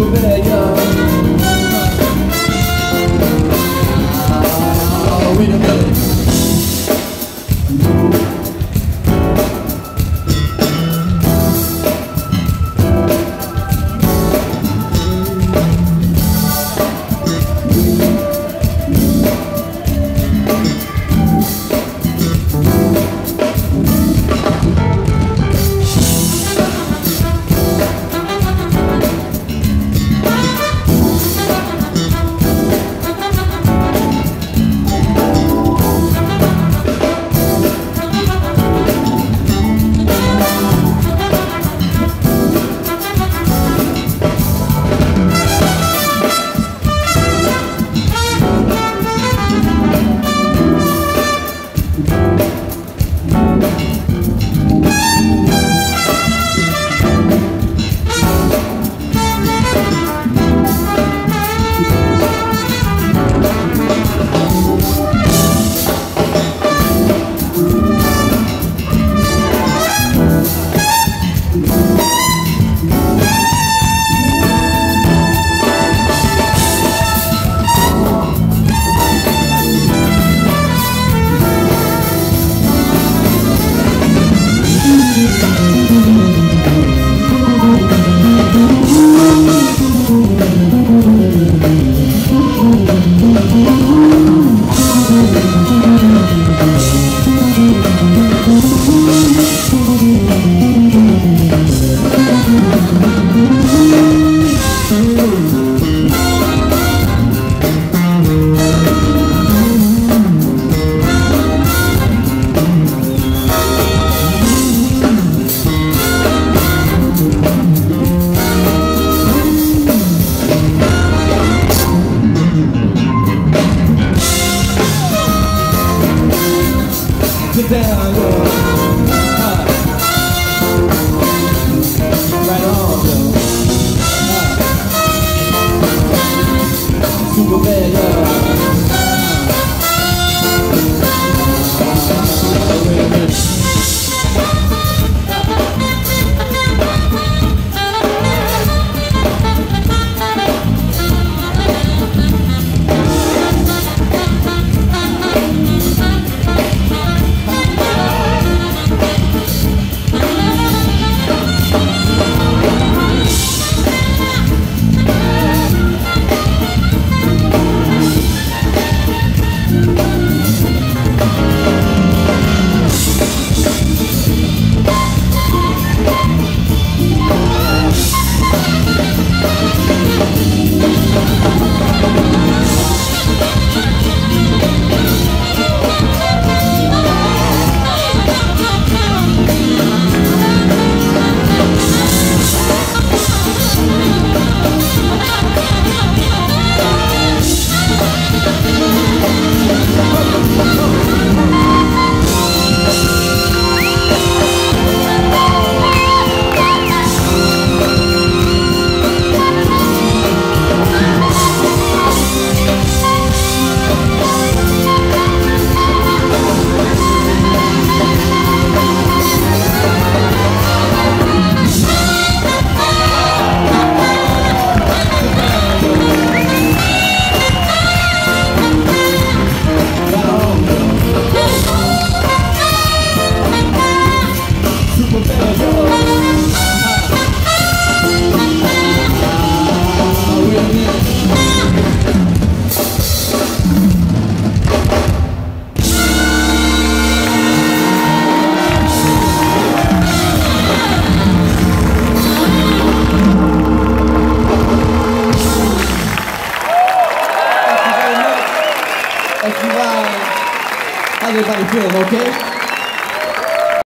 for Okay?